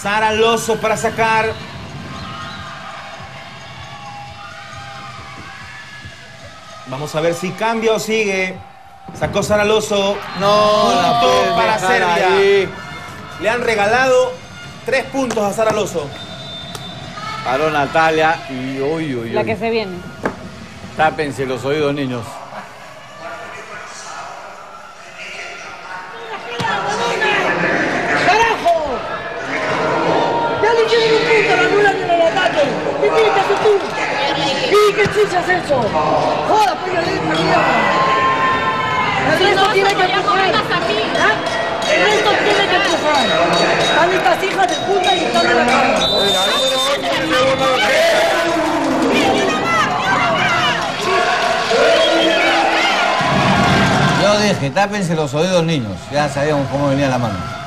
Sara Lozo para sacar. Vamos a ver si cambia o sigue. Sacó Sara Lozo. No, la Punto para Serbia. ahí. Le han regalado tres puntos a Sara Lozo. Paró Natalia y uy, uy, La uy. que se viene. Tápense los oídos, niños. ¡Carajo! Ya lo anulan el ataque. ¿Qué tiene que tú? ¿Y qué chucha es eso? Joda, pues yo le digo aquí. El resto tiene que empujar. El resto tiene que empujar. Están estas hijas de puta y están en la cara. Yo dije, tápense los oídos, niños. Ya sabíamos cómo venía la mano.